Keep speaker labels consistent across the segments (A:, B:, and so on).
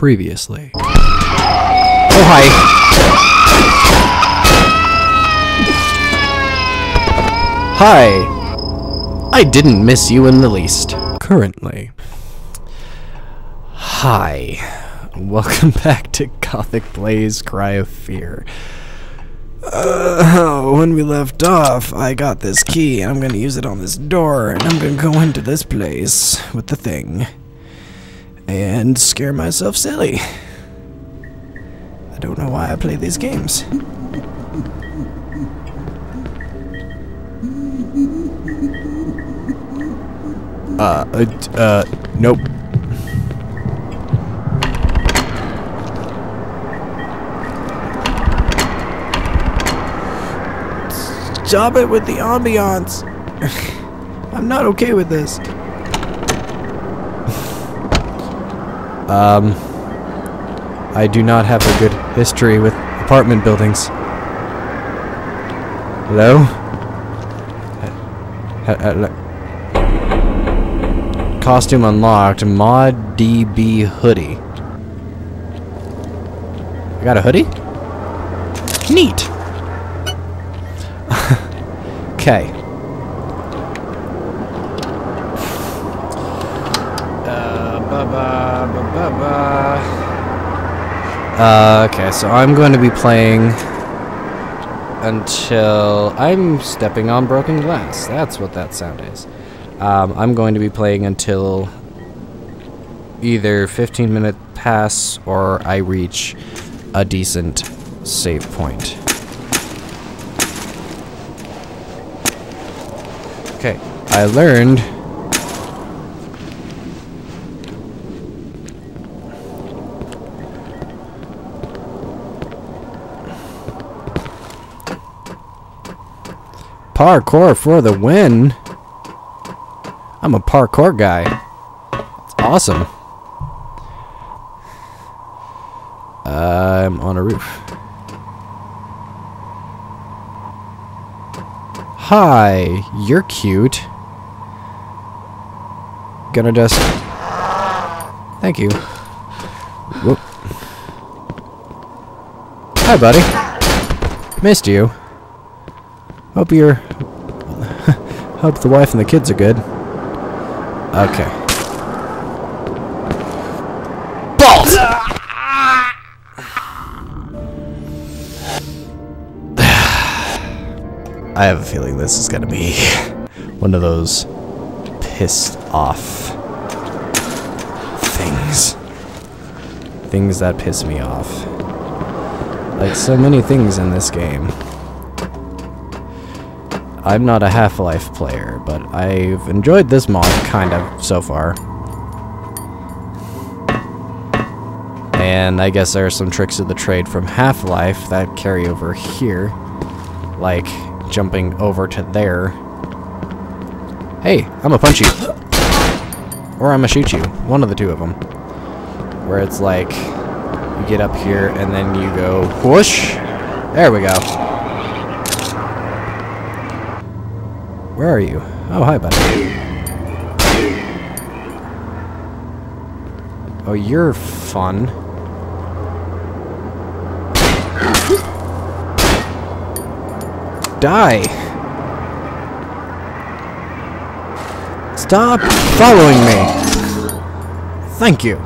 A: Previously. Oh, hi. Hi. I didn't miss you in the least. Currently. Hi. Welcome back to Gothyk Plays Cry of Fear. Uh, when we left off, I got this key, and I'm gonna use it on this door, and I'm gonna go into this place with the thing. And scare myself silly. I don't know why I play these games. Uh, uh, uh, nope. Stop it with the ambiance. I'm not okay with this. Um, I do not have a good history with apartment buildings. Hello? Uh, Costume unlocked. Mod DB hoodie. I got a hoodie? Neat. Okay. Uh, okay, so I'm going to be playing until I'm stepping on broken glass. That's what that sound is. Um, I'm going to be playing until either 15 minute pass or I reach a decent save point. Okay, I learned parkour for the win. I'm a parkour guy. It's awesome. I'm on a roof. Hi, you're cute. Gonna just. Thank you. Whoop. Hi, buddy. Missed you. Hope you're. Hope the wife and the kids are good. Okay. Balls! I have a feeling this is gonna be one of those pissed off things. Things that piss me off. Like so many things in this game. I'm not a Half-Life player, but I've enjoyed this mod kind of so far. And I guess there are some tricks of the trade from Half-Life that carry over here. Like jumping over to there. Hey, I'm gonna punch you. Or I'm gonna shoot you. One of the two of them. Where it's like, you get up here and then you go whoosh. There we go. Where are you? Oh, hi, buddy. Oh, you're fun. Die! Stop following me! Thank you.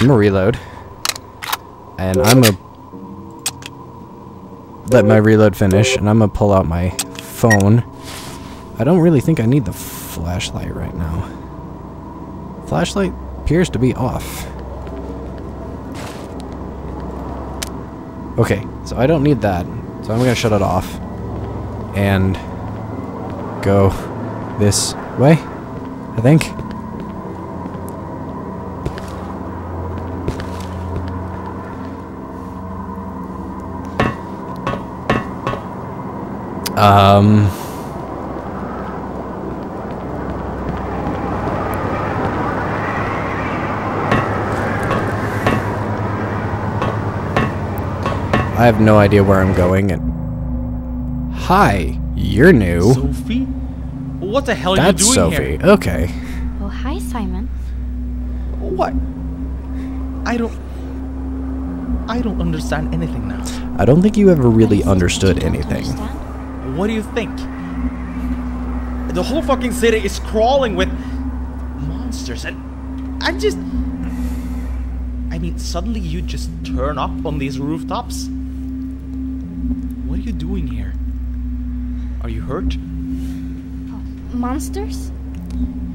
A: I'm gonna reload. And I'm gonna let my reload finish, and I'm gonna pull out my phone. I don't really think I need the flashlight right now. Flashlight appears to be off. Okay, so I don't need that. So I'm gonna shut it off. And go this way, I think. Um. I have no idea where I'm going and Hi, you're new.
B: Sophie? What the hell are
A: That's
B: you doing
A: Sophie.
B: here?
A: Okay.
C: Oh, hi, Simon.
B: What? I don't. I don't understand anything now.
A: I don't think you ever really
C: What is it that
A: understood anything.
C: understand?
B: What do you think? The whole fucking city is crawling with monsters, and I'm just. I mean, suddenly you just turn up on these rooftops? What are you doing here? Are you hurt?
C: Oh, monsters?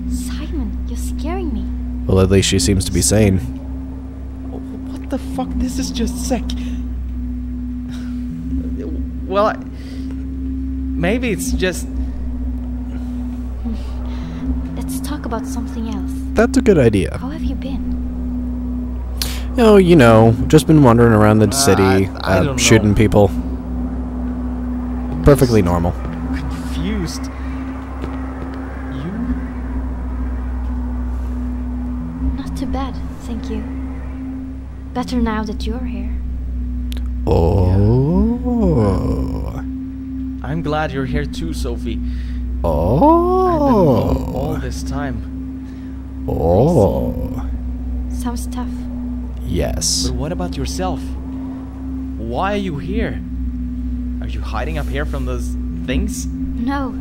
C: Simon, you're scaring me.
A: Well, at least she seems to be sane.
B: Oh, What the fuck? This is just sick. Well, I, maybe it's just.
C: Let's talk about something else.
A: That's a good idea.
C: How have you been?
A: Oh, you know, just been wandering around the
B: Uh,
A: city,
B: I- I
A: uh, shooting
B: know.
A: people. Perfectly normal.
B: confused. You?
C: Not too bad, thank you. Better now that you're here.
A: Oh.
B: I'm glad you're here too, Sophie. I've been oh. alone all
A: Oh.
B: this time.
A: Oh.
C: Sounds tough.
A: Yes.
B: But what about yourself? Why are you here? Are you hiding up here from those things?
C: No.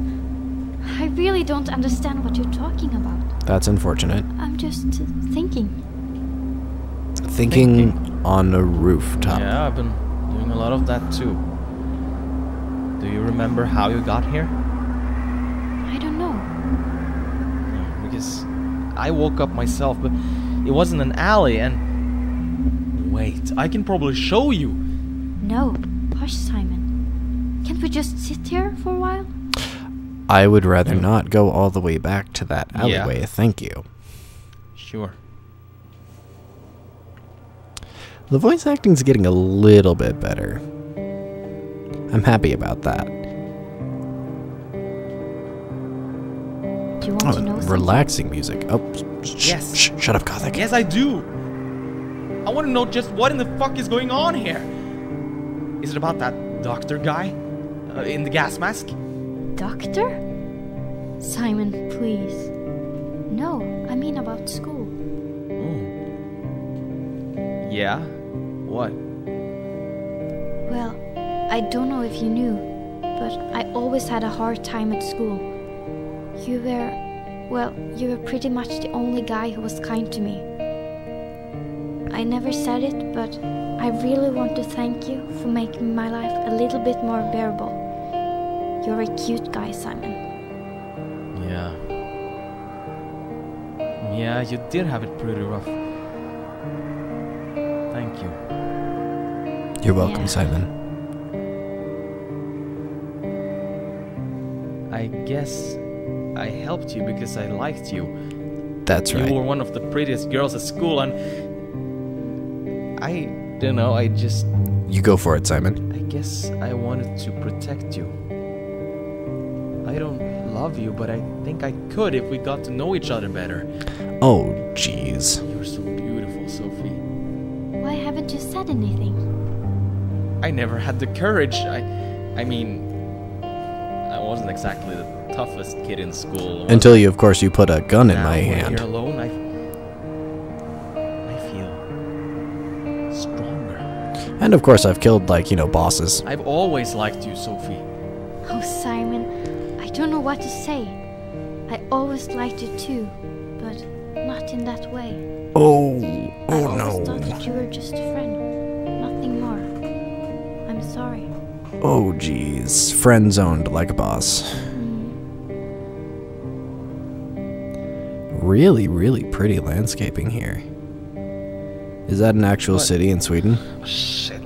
C: I really don't understand what you're talking about.
A: That's unfortunate.
C: I'm just thinking.
A: Thinking,
B: Thinking.
A: on a rooftop.
B: Yeah, I've been doing a lot of that too. Do you remember how you got here?
C: I don't know.
B: Because I woke up myself, but it wasn't an alley and. Wait, I can probably show you.
C: No. Hush, Simon. Can't we just sit here for a while?
A: I would rather not go all the way back to that
B: Yeah.
A: alleyway, thank you.
B: Sure.
A: The voice acting's getting a little bit better. I'm happy about that.
C: Do you want
A: Oh,
C: to know something?
A: relaxing music. Oh, sh-
B: Yes.
A: sh- shut up, Gothyk.
B: Yes, I do. I want to know just what in the fuck is going on here. Is it about that doctor guy uh, in the gas mask?
C: Doctor? Simon, please. No, I mean about school.
B: Yeah. What?
C: Well, I don't know if you knew, but I always had a hard time at school. You were, well, you were pretty much the only guy who was kind to me. I never said it, but I really want to thank you for making my life a little bit more bearable. You're a cute guy, Simon.
B: Yeah. Yeah, you did have it pretty rough. Thank you.
A: You're welcome,
C: Yeah.
A: Simon.
B: Guess I helped you because I liked you.
A: That's right.
B: You were one of the prettiest girls at school, and I don't know. I just,
A: You go for it, Simon.
B: I guess I wanted to protect you. I don't love you, but I think I could if we got to know each other better.
A: Oh, jeez.
B: You're so beautiful, Sophie.
C: Why haven't you said anything?
B: I never had the courage. I, I mean, I wasn't exactly the toughest kid in school.
A: Until you, of course, you put a gun in
B: Now
A: my
B: we're
A: hand.
B: Here alone, I, I feel stronger.
A: And of course, I've killed, like, you know, bosses.
B: I've always liked you, Sophie.
C: Oh, Simon, I don't know what to say. I always liked you too, but not in that way.
A: Oh, oh
C: I
A: oh
C: always thought
A: no.
C: that you were just a friend, nothing more. I'm sorry.
A: Oh, jeez. Friend zoned like a boss. Really, really pretty landscaping here. Is that an actual
B: What?
A: city in Sweden?
B: Oh, shit.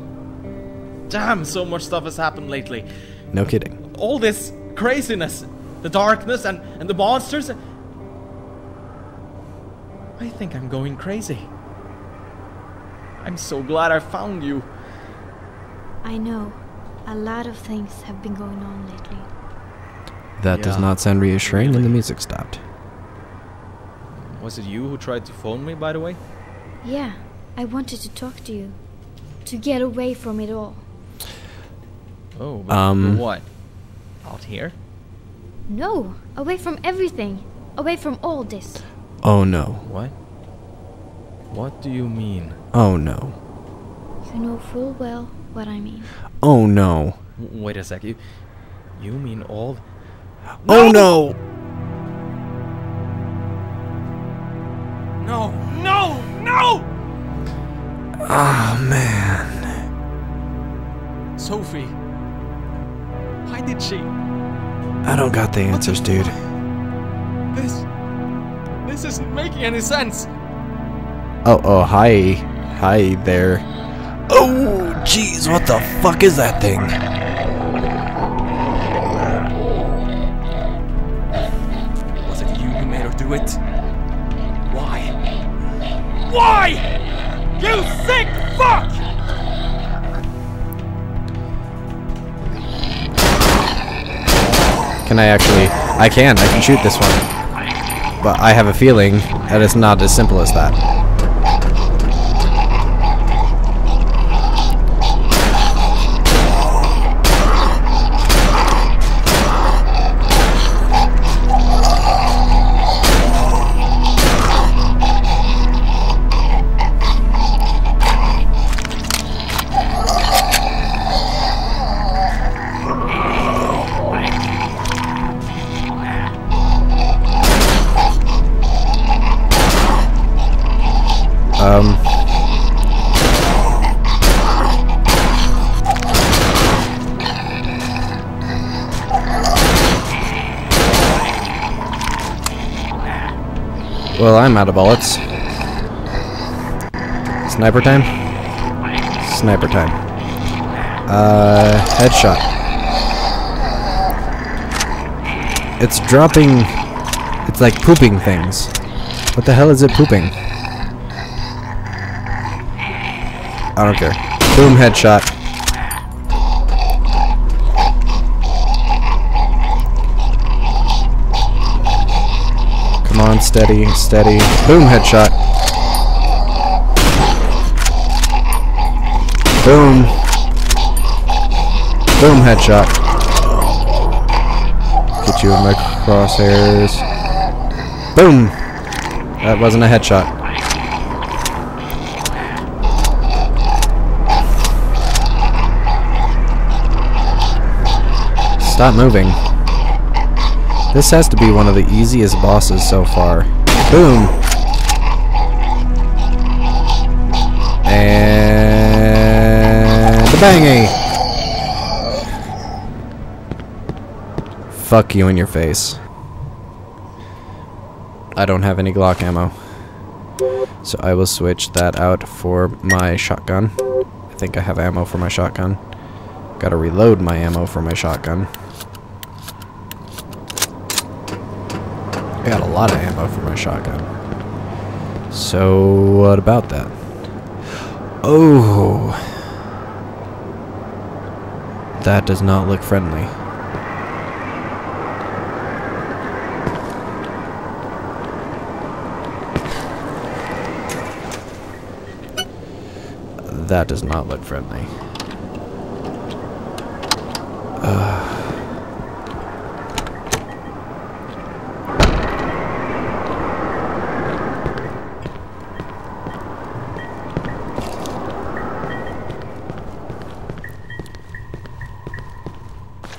B: Damn, so much stuff has happened lately.
A: No kidding.
B: All this craziness, the darkness, and, and the monsters. I think I'm going crazy. I'm so glad I found you.
C: I know. A lot of things have been going on lately.
A: That does not sound reassuring when the music stopped.
B: Was it you who tried to phone me, by the way?
C: Yeah, I wanted to talk to you. To get away from it all.
B: Oh, but
A: Um.
B: what? Out here?
C: No, away from everything. Away from all this.
A: Oh no.
B: What? What do you mean?
A: Oh no.
C: You know full well what I mean.
A: Oh no.
B: W- Wait a sec. You, you mean all?
A: Oh no!
B: No! No! No!
A: Oh man.
B: Sophie. Why did she?
A: I don't got the answers, dude.
B: This. This isn't making any sense.
A: Oh, oh, hi. Hi there. Oh, jeez, what the fuck is that thing?
B: Was it you who made her do it? Why? You sick fuck!
A: Can I actually... I can, I can shoot this one. But I have a feeling that it's not as simple as that. Well, I'm out of bullets. Sniper time? Sniper time. Uh, headshot. It's dropping... It's like pooping things. What the hell is it pooping? I don't care. Boom, headshot. On, steady, steady. Boom, headshot. Boom. Boom, headshot. Get you in my crosshairs. Boom. That wasn't a headshot. Stop moving. This has to be one of the easiest bosses so far. Boom! And the banging! Fuck you in your face. I don't have any Glock ammo. So I will switch that out for my shotgun. I think I have ammo for my shotgun. Gotta reload my ammo for my shotgun. I got a lot of ammo for my shotgun. So, what about that? Oh! That does not look friendly. That does not look friendly.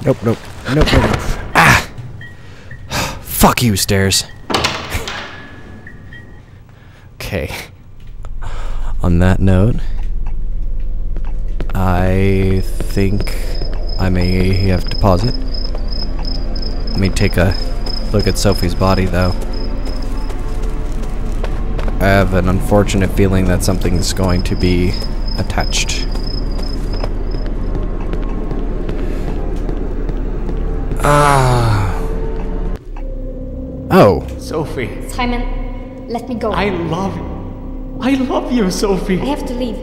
A: Nope, nope, nope, nope. Ah! Fuck you, stairs. Okay. On that note, I think I may have to pause it. Let me take a look at Sophie's body, though. I have an unfortunate feeling that something's going to be attached. Ah. Oh.
D: Sophie,
C: Simon, let me go.
D: I love you. I love you, Sophie.
C: I have to leave.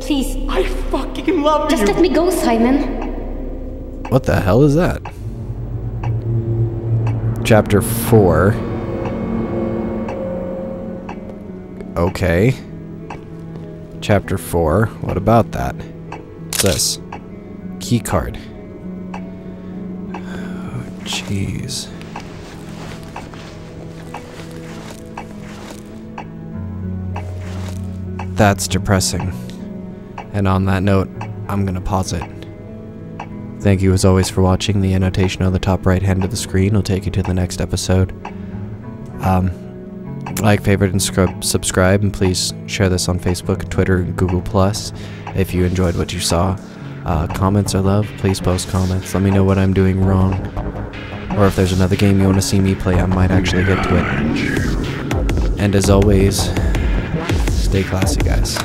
C: Please,
D: I fucking love
C: just
D: you.
C: Just let me go, Simon.
A: What the hell is that? Chapter 4. Okay. Chapter 4. What about that? What's this? Key card. Jeez. that's depressing. And on that note, I'm gonna pause it. Thank you as always for watching. The annotation on the top right hand of the screen will take you to the next episode. Um, like, favorite, and subscribe, and please share this on Facebook, Twitter, and Google Plus if you enjoyed what you saw. Uh, comments are love. Please post comments. Let me know what I'm doing wrong, or if there's another game you want to see me play. I might actually get to it. And as always, stay classy, guys.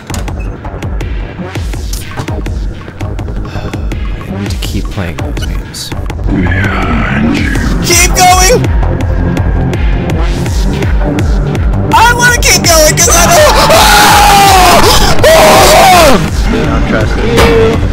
A: I need to keep playing those games.
E: Keep going! I want to keep going because I know.
A: Don't trust